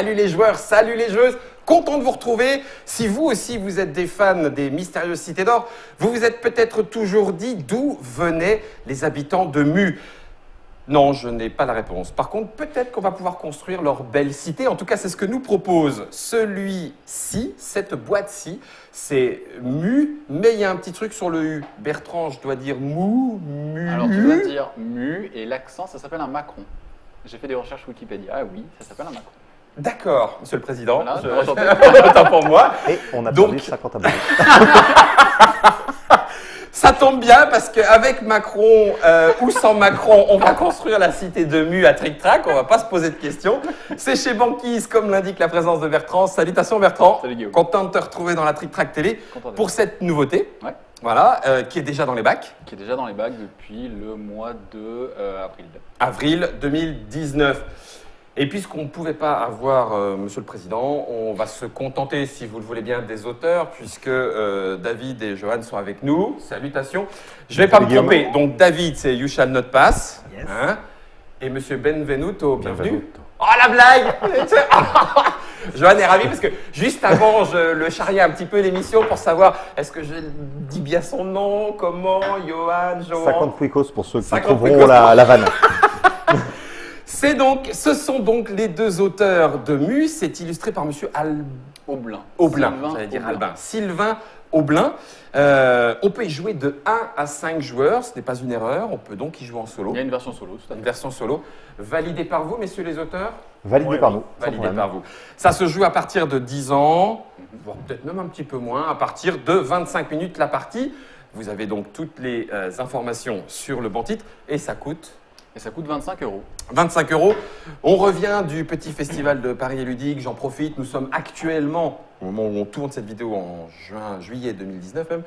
Salut les joueurs, salut les joueuses. Content de vous retrouver. Si vous aussi vous êtes des fans des mystérieuses cités d'or, vous vous êtes peut-être toujours dit d'où venaient les habitants de Mu. Non, je n'ai pas la réponse. Par contre, peut-être qu'on va pouvoir construire leur belle cité. En tout cas, c'est ce que nous propose celui-ci, cette boîte-ci. C'est mu, mais il y a un petit truc sur le U. Bertrand, je dois dire mou, mu. Alors tu vas dire mu et l'accent, ça s'appelle un macron. J'ai fait des recherches Wikipédia. Ah oui, ça s'appelle un macron. D'accord, monsieur le président. Voilà, Je-. Autant pour moi. Et on a Donc- perdu 50 abonnés. Ça tombe bien parce qu'avec Macron euh, ou sans Macron, on va construire la cité de Mu à Trick Track. On va pas se poser de questions. C'est chez Banquise, comme l'indique la présence de Bertrand. Salutations Bertrand. Salut, Guillaume. Content de te retrouver dans la Trick Track télé pour cette nouveauté. Ouais. Voilà, euh, qui est déjà dans les bacs. Qui est déjà dans les bacs depuis le mois de euh, avril. avril 2019. Et puisqu'on ne pouvait pas avoir euh, Monsieur le Président, on va se contenter, si vous le voulez bien, des auteurs, puisque euh, David et Johan sont avec nous. Salutations. Je ne vais pas me tromper. Donc David, c'est You Shall Not Pass. Yes. Hein et Monsieur Benvenuto, bienvenue. Benvenuto. Oh la blague Johan est ravi parce que juste avant, je le charriais un petit peu l'émission pour savoir est-ce que je dis bien son nom, comment, Johan, Johan? 50 quicos pour ceux qui 50 trouveront la vanne. C'est donc, ce sont donc les deux auteurs de Mu. C'est illustré par Monsieur Al... Aublin. Aublin. Sylvain J'allais dire Aublin. Albin. Sylvain Aublin. Euh, on peut y jouer de 1 à 5 joueurs. Ce n'est pas une erreur. On peut donc y jouer en solo. Il y a une version solo, tout à Une fait. version solo. Validée par vous, messieurs les auteurs Validé par nous. sans Validée problème. par vous. Ça se joue à partir de 10 ans, voire peut-être même un petit peu moins, à partir de 25 minutes la partie. Vous avez donc toutes les euh, informations sur le bon titre et ça coûte Et ça coûte 25 euros. 25 euros. On revient du petit festival de Paris et Ludique. J'en profite. Nous sommes actuellement, au moment où on tourne cette vidéo, en juin, juillet 2019 même.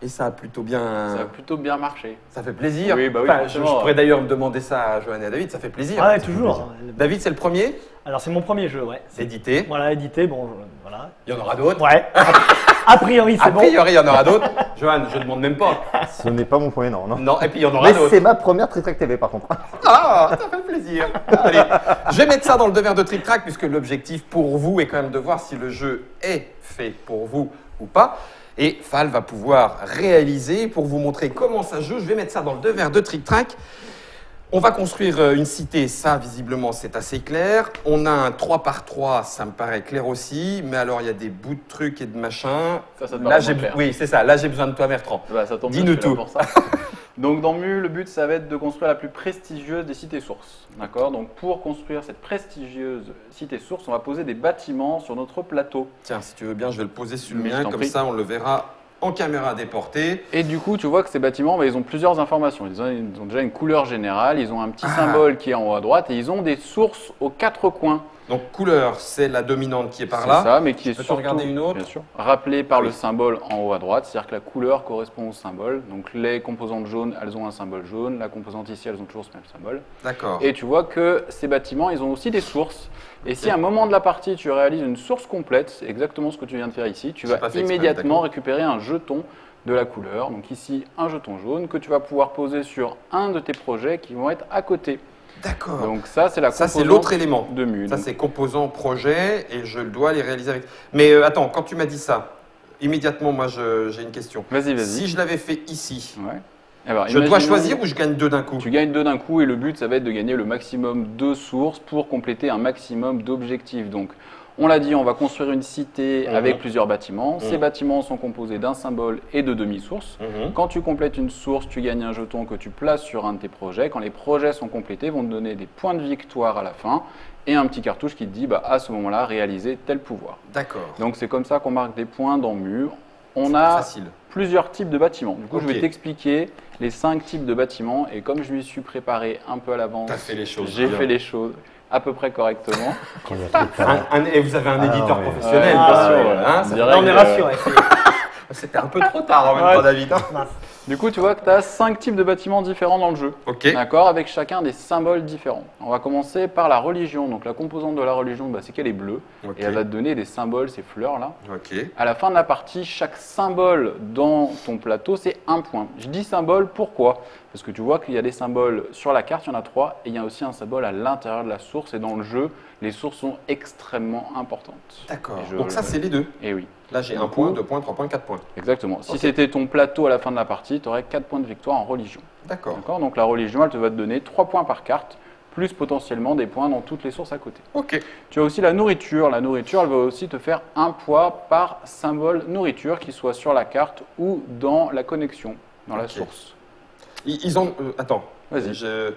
Et ça a plutôt bien. Ça a plutôt bien marché. Ça fait plaisir. Oui, bah oui, Enfin, je, pourrais d'ailleurs me demander ça à Joanne et à David. Ça fait plaisir. Ouais, toujours. David, c'est le premier. Alors, c'est mon premier jeu, ouais. C'est édité. Voilà, édité, bon, je- voilà. Il y en aura d'autres. Ouais. A priori, A c'est bon. priori, il y en aura d'autres. Joanne, je ne demande même pas. Ce n'est pas mon premier nom, non. Non, et puis il y en aura Mais d'autres. c'est ma première Tritrac TV par contre. Ah, ça fait plaisir. Allez, je vais mettre ça dans le deux verres de Trick Track puisque l'objectif pour vous est quand même de voir si le jeu est fait pour vous ou pas. Et Fal va pouvoir réaliser pour vous montrer comment ça joue. Je vais mettre ça dans le deux verres de Trick Track. On va construire euh, une cité, ça visiblement c'est assez clair. On a un 3 par 3, ça me paraît clair aussi. Mais alors il y a des bouts de trucs et de machins. Ça, ça te Là j'ai clair. oui c'est ça. Là j'ai besoin de toi Bertrand. Bah, ça tombe bien, Dis-nous tout. pour ça. Donc dans Mu, le but, ça va être de construire la plus prestigieuse des cités sources. D'accord? Donc pour construire cette prestigieuse cité source, on va poser des bâtiments sur notre plateau. Tiens si tu veux bien je vais le poser sur le Mais mien comme prie. ça on le verra en caméra déportée. Et du coup, tu vois que ces bâtiments, bah, ils ont plusieurs informations. Ils ont, ils ont déjà une couleur générale, ils ont un petit Ah. symbole qui est en haut à droite, et ils ont des sources aux quatre coins. Donc couleur, c'est la dominante qui est par C'est là. ça, mais qui est surtout, regarder une autre bien sûr, rappelée par Oui. le symbole en haut à droite, c'est-à-dire que la couleur correspond au symbole. Donc les composantes jaunes, elles ont un symbole jaune, la composante ici, elles ont toujours ce même symbole. D'accord. Et tu vois que ces bâtiments, ils ont aussi des sources. Et si à un moment de la partie, tu réalises une source complète, c'est exactement ce que tu viens de faire ici, tu vas immédiatement récupérer un jeton de la couleur. Donc ici, un jeton jaune que tu vas pouvoir poser sur un de tes projets qui vont être à côté. D'accord. Donc ça, c'est la Ça, c'est l'autre élément. de mu. Ça, c'est composant projet et je dois les réaliser avec. Mais euh, attends, quand tu m'as dit ça, immédiatement, moi, j'ai une question. Vas-y, vas-y. Si je l'avais fait ici, Ouais. Alors, je dois choisir ou je gagne deux d'un coup Tu gagnes deux d'un coup et le but, ça va être de gagner le maximum de sources pour compléter un maximum d'objectifs. Donc, on l'a dit, on va construire une cité Mhm. avec plusieurs bâtiments. Ces Mhm. bâtiments sont composés d'un symbole et de demi-sources. Mhm. Quand tu complètes une source, tu gagnes un jeton que tu places sur un de tes projets. Quand les projets sont complétés, ils vont te donner des points de victoire à la fin et un petit cartouche qui te dit bah, à ce moment-là, réaliser tel pouvoir. D'accord. Donc c'est comme ça qu'on marque des points dans Mur. On a Facile. plusieurs types de bâtiments. Du coup, je vais t'expliquer les cinq types de bâtiments et comme je m'y suis préparé un peu à l'avance, T'as fait les choses. j'ai fait les choses à peu près correctement. Un- un- et vous avez un Ah, éditeur oui. professionnel, Ouais, bien ah, sûr. ouais, hein, on est rassurés. C'était un peu trop tard en même Ouais. temps, David. Du coup, tu vois que tu as cinq types de bâtiments différents dans le jeu. Ok. D'accord Avec chacun des symboles différents. On va commencer par la religion. Donc la composante de la religion, bah, c'est qu'elle est bleue. Ok. Et elle va te donner des symboles, ces fleurs-là. Ok. À la fin de la partie, chaque symbole dans ton plateau, c'est un point. Je dis symbole, pourquoi? Parce que tu vois qu'il y a des symboles sur la carte, il y en a trois, et il y a aussi un symbole à l'intérieur de la source. Et dans le jeu, les sources sont extrêmement importantes. D'accord. Donc ça, c'est les deux. Et oui, Là, j'ai un coup- point, deux points, trois points, quatre points. exactement. Si c'était ton plateau à la fin de la partie, tu aurais 4 points de victoire en religion. D'accord. D'accord Donc la religion, elle te va te donner 3 points par carte, plus potentiellement des points dans toutes les sources à côté. Ok. Tu as aussi la nourriture. La nourriture, elle va aussi te faire un poids par symbole nourriture, qui soit sur la carte ou dans la connexion, dans la source. Ils, ils ont. euh, attends. Vas-y. Je-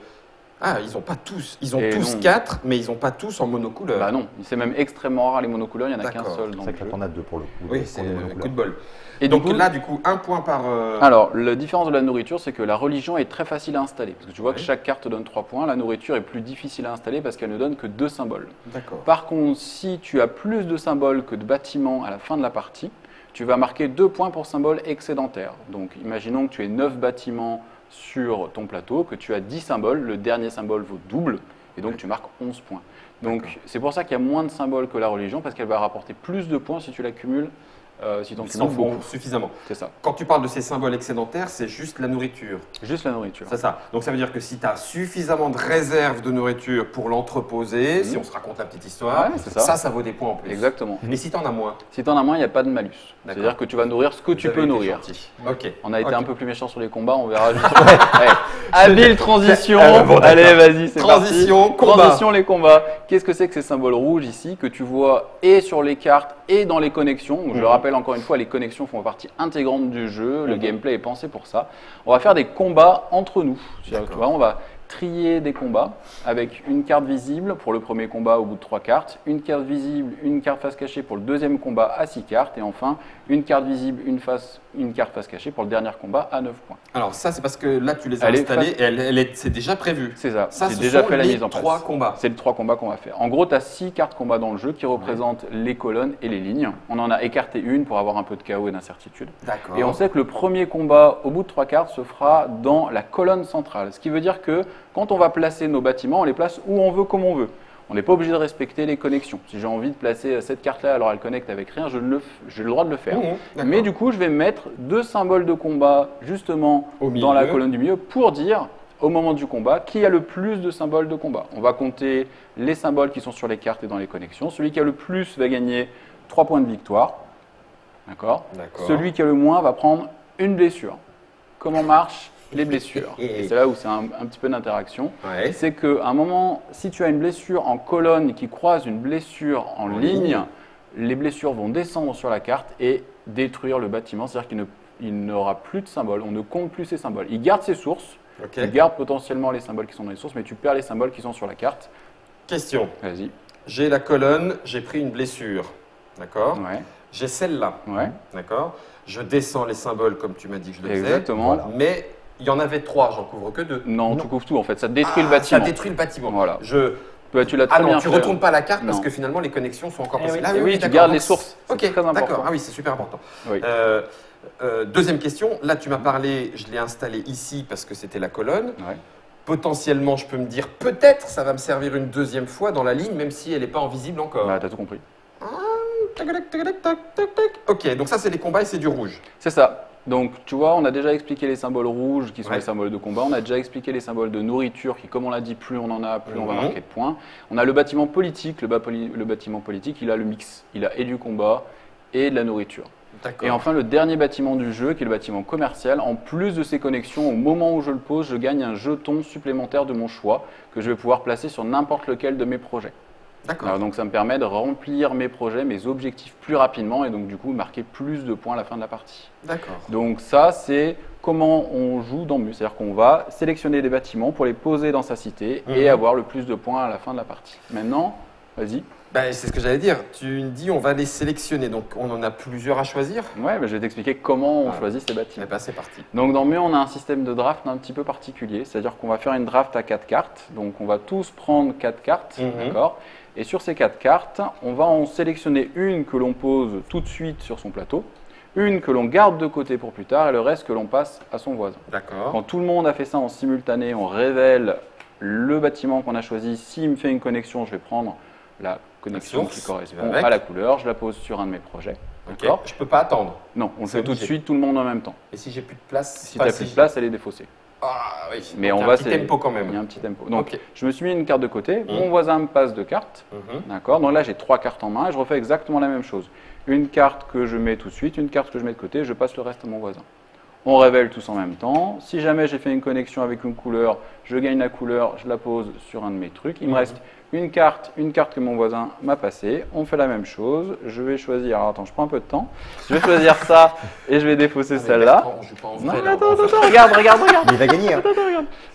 Ah, ils ont pas tous. Ils ont Et tous non. quatre, mais ils ont pas tous en monocouleur. Bah non, c'est même extrêmement rare les monocouleurs, il n'y en a qu'un seul C'est que là, as deux pour le coup. Oui, c'est coup de bol. Et Donc coup, là, du coup, un point par. euh, alors, la différence de la nourriture, c'est que la religion est très facile à installer. Parce que tu vois que chaque carte donne 3 points. La nourriture est plus difficile à installer parce qu'elle ne donne que 2 symboles. D'accord. Par contre, si tu as plus de symboles que de bâtiments à la fin de la partie, tu vas marquer 2 points pour symbole excédentaire. Donc, imaginons que tu aies 9 bâtiments sur ton plateau, que tu as 10 symboles, le dernier symbole vaut double, et donc tu marques 11 points. Donc, c'est pour ça qu'il y a moins de symboles que la religion, parce qu'elle va rapporter plus de points si tu l'accumules, euh, si tu en Ils s'en font suffisamment. C'est ça. Quand tu parles de ces symboles excédentaires, c'est juste la nourriture. Juste la nourriture. C'est ça. Donc ça veut dire que si tu as suffisamment de réserves de nourriture pour l'entreposer, Mhm. si on se raconte la petite histoire, Ouais, ça. ça, ça vaut des points en plus. Exactement. Et si tu en as moins Si tu en as moins, il n'y a pas de malus. C'est-à-dire que tu vas nourrir ce que tu peux nourrir. gentil. Ok. On a été un peu plus méchant sur les combats, on verra juste. Ouais. Habile transition. Euh, bon. Allez, vas-y, c'est Transition, parti. combat. Transition, les combats. Qu'est-ce que c'est que ces symboles rouges ici que tu vois et sur les cartes et dans les connexions? Je le Mhm. Rappelle encore une fois, les connexions font partie intégrante du jeu. Le Mhm. gameplay est pensé pour ça. On va faire des combats entre nous. Tu vois, on va trier des combats avec une carte visible pour le premier combat au bout de trois cartes, une carte visible, une carte face cachée pour le deuxième combat à six cartes, et enfin une carte visible, une, face, une carte face cachée pour le dernier combat à 9 points. Alors ça, c'est parce que là, tu les as Elle est installés face- et elle, elle est, c'est déjà prévu. C'est ça, Ça, j'ai ce déjà fait la mise en place. trois combats. C'est les trois combats qu'on va faire. En gros, tu as six cartes combat dans le jeu qui représentent les colonnes et les lignes. On en a écarté une pour avoir un peu de chaos et d'incertitude. D'accord. Et on sait que le premier combat, au bout de trois cartes, se fera dans la colonne centrale. Ce qui veut dire que quand on va placer nos bâtiments, on les place où on veut, comme on veut. On n'est pas obligé de respecter les connexions. Si j'ai envie de placer cette carte-là, alors elle connecte avec rien, je le j'ai le droit de le faire. Mmh, d'accord. Mais du coup, je vais mettre deux symboles de combat justement Au dans la colonne du milieu pour dire au moment du combat qui a le plus de symboles de combat. On va compter les symboles qui sont sur les cartes et dans les connexions. Celui qui a le plus va gagner 3 points de victoire. D'accord? Celui qui a le moins va prendre une blessure. Comment marchent les blessures Et- c'est là où c'est un, un petit peu d'interaction. Ouais. C'est qu'à un moment, si tu as une blessure en colonne qui croise une blessure en, En ligne, ligne. les blessures vont descendre sur la carte et détruire le bâtiment. C'est-à-dire qu'il ne- il n'aura plus de symboles, on ne compte plus ses symboles. Il garde ses sources, il garde potentiellement les symboles qui sont dans les sources, mais tu perds les symboles qui sont sur la carte. Question. Vas-y. J'ai la colonne, j'ai pris une blessure. D'accord Ouais, J'ai celle-là. ouais, D'accord Je descends les symboles comme tu m'as dit que je le faisais. exactement. Voilà. Mais il y en avait trois, j'en couvre que deux. Non, tu couvres tout en fait, ça détruit le Ah, bâtiment. Ça détruit le bâtiment. Voilà. Je... Bah, tu l'as Ah très non, bien tu fait. retournes pas la carte parce Non. que finalement les connexions sont encore Eh possibles. oui. Ah Eh oui, tu d'accord. gardes les sources. C'est Ok, très important. d'accord. Ah oui, c'est super important. Oui. Euh, euh, deuxième question. Là, tu m'as parlé, je l'ai installé ici parce que c'était la colonne. Ouais. Potentiellement, je peux me dire peut-être ça va me servir une deuxième fois dans la ligne, même si elle n'est pas en visible encore. Bah, t'as tout compris. Tac, tac, tac. Ok, donc ça c'est les combats et c'est du rouge. C'est ça. Donc, tu vois, on a déjà expliqué les symboles rouges qui sont Ouais. les symboles de combat. On a déjà expliqué les symboles de nourriture qui, comme on l'a dit, plus on en a, plus on va Mhm. marquer de points. On a le bâtiment politique. Le, ba- poli- le bâtiment politique, il a le mix. Il a et du combat et de la nourriture. Et enfin, le dernier bâtiment du jeu, qui est le bâtiment commercial, en plus de ces connexions, au moment où je le pose, je gagne un jeton supplémentaire de mon choix que je vais pouvoir placer sur n'importe lequel de mes projets. D'accord. Donc, ça me permet de remplir mes projets, mes objectifs plus rapidement et donc, du coup, marquer plus de points à la fin de la partie. D'accord. Donc ça, c'est comment on joue dans Mu. C'est-à-dire qu'on va sélectionner des bâtiments pour les poser dans sa cité et Mhm. avoir le plus de points à la fin de la partie. Maintenant, vas-y. Ben, c'est ce que j'allais dire. Tu me dis on va les sélectionner, donc on en a plusieurs à choisir. Ouais, bah, je vais t'expliquer comment on Ah. choisit ces Eh bâtiments. ben, c'est parti. Donc dans Mu, on a un système de draft un petit peu particulier. C'est-à-dire qu'on va faire une draft à 4 cartes. Donc on va tous prendre 4 cartes, Mhm. d'accord? Et sur ces 4 cartes, on va en sélectionner une que l'on pose tout de suite sur son plateau, une que l'on garde de côté pour plus tard et le reste que l'on passe à son voisin. D'accord. Quand tout le monde a fait ça en simultané, on révèle le bâtiment qu'on a choisi. S'il me fait une connexion, je vais prendre la connexion source qui correspond à la couleur, je la pose sur un de mes projets. Ok. D'accord? Je peux pas attendre. Non, on le fait tout de suite, tout le monde en même temps. Et si j'ai plus de place Si tu n'as plus de place, elle est défaussée. Ah oui. Mais Donc, on il y a va un petit tempo quand Il y a même. un petit tempo. Donc, je me suis mis une carte de côté. Mhm. Mon voisin me passe deux cartes. Mhm. D'accord? Donc là, j'ai trois cartes en main et je refais exactement la même chose. Une carte que je mets tout de suite, une carte que je mets de côté, je passe le reste à mon voisin. On révèle tous en même temps. Si jamais j'ai fait une connexion avec une couleur, je gagne la couleur, je la pose sur un de mes trucs. Il me Mhm. reste une carte, une carte que mon voisin m'a passée. On fait la même chose. Je vais choisir. Alors attends, je prends un peu de temps. Je vais choisir ça et je vais défausser Ah, celle-là. Non, mais attends, attends, attends, regarde, regarde, regarde. Mais il va gagner. hein.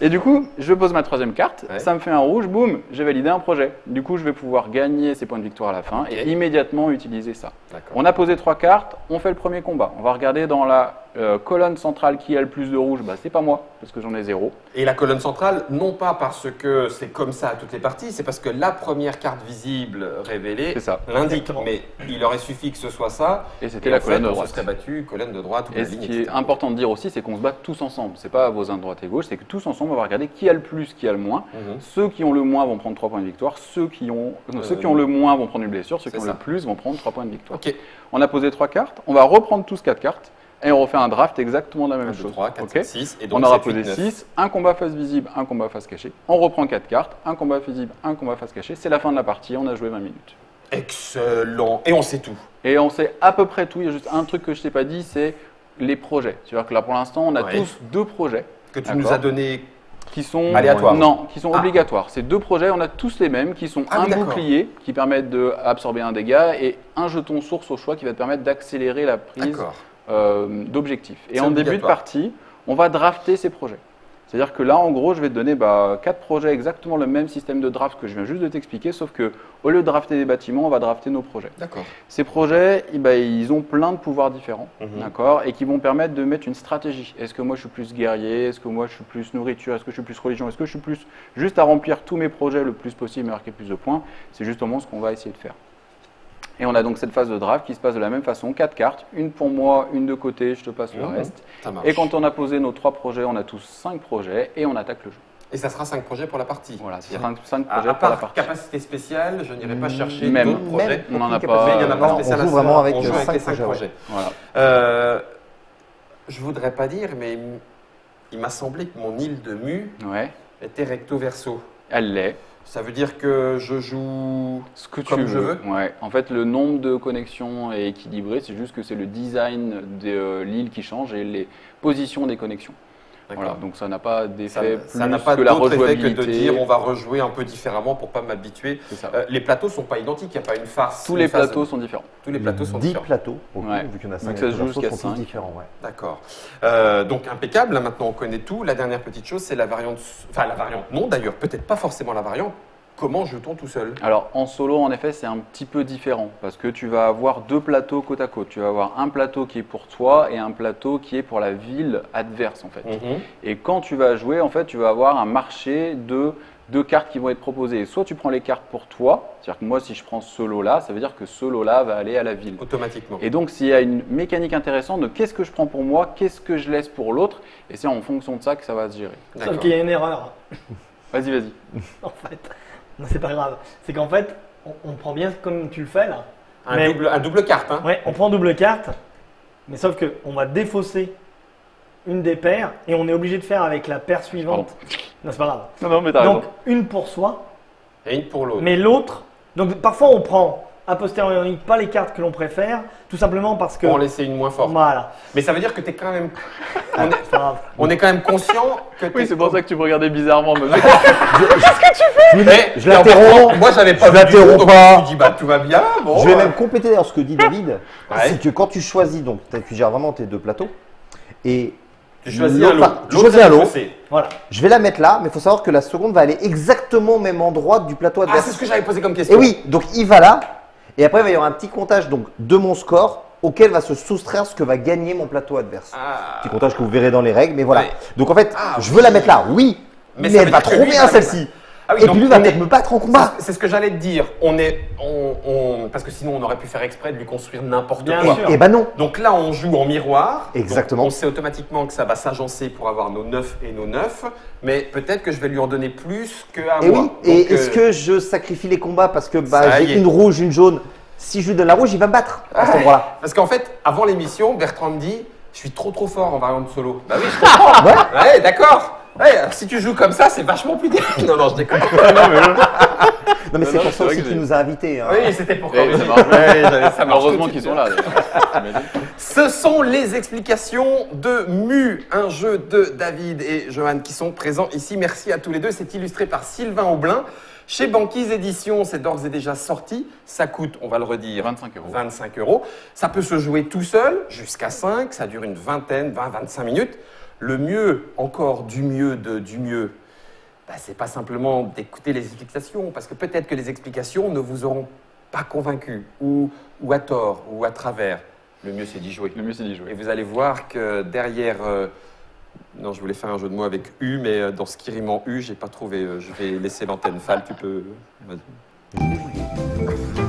Et du coup, je pose ma troisième carte, Ouais. ça me fait un rouge, boum, j'ai validé un projet. Du coup, je vais pouvoir gagner ces points de victoire à la fin et immédiatement utiliser ça. D'accord. On a posé trois cartes, on fait le premier combat. On va regarder dans la euh, colonne centrale qui a le plus de rouge. Bah, c'est pas moi, parce que j'en ai zéro. Et la colonne centrale, non pas parce que c'est comme ça à toutes les parties, c'est parce que la première carte visible révélée l'indique. Mais il aurait suffi que ce soit ça. Et c'était la colonne fait, de on droite. se serait battu, colonne de droite ou Et ce ligne, qui est important de dire aussi, c'est qu'on se bat tous ensemble. C'est pas voisins de droite et gauche, c'est que tous ensemble, on va regarder qui a le plus, qui a le moins. Mhm. Ceux qui ont le moins vont prendre 3 points de victoire, ceux qui ont, non, Euh, ceux qui ont le moins vont prendre une blessure, ceux qui ont ça. le plus vont prendre 3 points de victoire. Ok. On a posé trois cartes, on va reprendre tous quatre cartes et on refait un draft exactement de la même 1, 2, chose. 3, 4, Ok 5, 6. Et donc on aura 7, 8, posé 9. 6, un combat face visible, un combat face caché. On reprend quatre cartes, un combat visible, un combat face caché. C'est la fin de la partie, on a joué 20 minutes. Excellent. Et on sait tout. Et on sait à peu près tout. Il y a juste un truc que je t'ai pas dit, c'est les projets. C'est-à-dire que là, pour l'instant, on a Ouais. tous deux projets Que tu nous as donné. qui sont Aléatoires. Non, qui sont Ah. obligatoires. Ces deux projets, on a tous les mêmes, qui sont Ah un bouclier qui permettent d'absorber un dégât et un jeton source au choix qui va te permettre d'accélérer la prise D'accord. Euh, d'objectifs. Et en début de partie, on va drafter ces projets. C'est-à-dire que là, en gros, je vais te donner bah, quatre projets, exactement le même système de draft que je viens juste de t'expliquer, sauf que au lieu de drafter des bâtiments, on va drafter nos projets. D'accord. Ces projets, eh ben, ils ont plein de pouvoirs différents, Mhm. d'accord, et qui vont permettre de mettre une stratégie. Est-ce que moi je suis plus guerrier? Est-ce que moi je suis plus nourriture? Est-ce que je suis plus religion? Est-ce que je suis plus juste à remplir tous mes projets le plus possible et marquer plus de points? C'est justement ce qu'on va essayer de faire. Et on a donc cette phase de draft qui se passe de la même façon, quatre cartes, une pour moi, une de côté, je te passe le reste. Et quand on a posé nos trois projets, on a tous cinq projets et on attaque le jeu. Et ça sera 5 projets pour la partie. Voilà, c'est Bien. cinq, cinq À, projets à pour la part partie. capacité spéciale, je n'irai pas chercher même. d'autres projets. On n'en a pas- il n'y en a pas Non, on spécial à joue vraiment avec, On joue euh, avec cinq les 5 projets, projets. Voilà. Euh, je voudrais pas dire, mais il m'a semblé que mon île de Mu Ouais, était recto verso. elle l'est. Ça veut dire que je joue. Ce que Comme tu je veux. veux. Ouais. En fait, le nombre de connexions est équilibré. C'est juste que c'est le design de euh, l'île qui change et les positions des connexions. Voilà. D'accord. Donc ça n'a pas Ça d'effet ça plus n'a pas que la effet que rejouabilité. de dire on va rejouer un peu différemment pour pas m'habituer. Ça. Euh, les plateaux sont pas identiques, il n'y a pas une farce. Tous une les phase- plateaux sont différents. Tous les plateaux sont 10 différents. plateaux, Ouais. vu qu'il y en a Donc 5 ça se joue jusqu'à cinq. différents. Ouais. D'accord. Euh, donc impeccable, là maintenant on connaît tout. La dernière petite chose, c'est la variante. Enfin, la variante, non d'ailleurs, peut-être pas forcément la variante. Comment joue-t-on tout seul? Alors en solo, en effet, c'est un petit peu différent parce que tu vas avoir deux plateaux côte à côte. Tu vas avoir un plateau qui est pour toi et un plateau qui est pour la ville adverse en fait. Mhm. Et quand tu vas jouer, en fait, tu vas avoir un marché de deux cartes qui vont être proposées. Soit tu prends les cartes pour toi, c'est-à-dire que moi, si je prends ce lot-là, ça veut dire que ce lot-là va aller à la ville. Automatiquement. Et donc, s'il y a une mécanique intéressante de qu'est-ce que je prends pour moi, qu'est-ce que je laisse pour l'autre, et c'est en fonction de ça que ça va se gérer. Sauf qu'il y a une erreur, Vas-y, vas-y. en fait. Non, c'est pas grave. C'est qu'en fait, on, on prend bien comme tu le fais là. Un, Mais- double, un double carte, hein Ouais, on prend double carte, mais sauf que on va défausser une des paires et on est obligé de faire avec la paire suivante. Non, c'est pas grave. Non, non, mais t'as Donc une pour soi, et une pour l'autre. mais l'autre. Donc parfois on prend a posteriori pas les cartes que l'on préfère, tout simplement parce que. Pour en laisser une moins forte. Voilà, Mais ça veut dire que tu es quand même. On est, pas grave. on est quand même conscient que Oui, c'est pour ça que tu me regardais bizarrement. Eh, Je alors, l'interromps. Moi, j'avais pas Je l'interromps pas. Je dit, bah, tout va bien. Bon, Je vais euh, même compléter d'ailleurs ce que dit David. Ouais. C'est que quand tu choisis, donc tu gères vraiment tes deux plateaux. Et Tu choisis un lot. Tu choisis un c'est lot. Voilà. Je vais la mettre là, mais il faut savoir que la seconde va aller exactement au même endroit du plateau Ah, c'est adverse. ce que j'avais posé comme et question. oui, donc il va là. Et après, il va y avoir un petit comptage donc, de mon score auquel va se soustraire ce que va gagner mon plateau adverse. Ah. Petit comptage que vous verrez dans les règles, mais voilà. Ouais. Donc en fait, Ah, je oui. veux la mettre là, oui. Mais Mais, elle va trop bien celle-ci. Ah oui, et donc puis lui va on peut-être me battre en combat. C'est ce que j'allais te dire. On est, on, on- parce que sinon on aurait pu faire exprès de lui construire n'importe quoi. sûr. Et bah non. Donc là, on joue en miroir. Exactement. Donc, on sait automatiquement que ça va s'agencer pour avoir nos 9 et nos 9. Mais peut-être que je vais lui en donner plus qu'à Et moi. oui, et Donc, est-ce euh, que je sacrifie les combats parce que bah, j'ai une rouge, une jaune Si je lui donne la rouge, il va me battre à cet endroit-là. Parce qu'en fait, avant l'émission, Bertrand me dit Je suis trop trop fort en variante solo. Bah oui, je comprends. Ouais. ouais, d'accord. Ouais, si tu joues comme ça, c'est vachement plus difficile. Non, non, je déconne. Non, mais Non, c'est non, pour c'est ça aussi que qu'il nous a invités. hein. Oui, c'était pour ça Heureusement qu'ils sont là. Ce sont les explications de Mu, un jeu de David et Johan qui sont présents ici. Merci à tous les deux. C'est illustré par Sylvain Aublin. Chez Banquise Édition, c'est d'ores et déjà sorti. Ça coûte, on va le redire, 25 euros. 25 euros. Ça peut se jouer tout seul, jusqu'à 5. Ça dure une vingtaine, 20-25 minutes. Le mieux, encore du mieux de du mieux, bah, c'est pas simplement d'écouter les explications, parce que peut-être que les explications ne vous auront pas convaincu, ou, ou à tort, ou à travers. Le mieux, c'est d'y jouer. Le mieux, c'est d'y Et jouer. vous allez voir que derrière. euh, non, je voulais faire un jeu de mots avec U, mais euh, dans ce qui rime en U, j'ai pas trouvé. euh, je vais laisser l'antenne. Fal, tu peux. vas-y.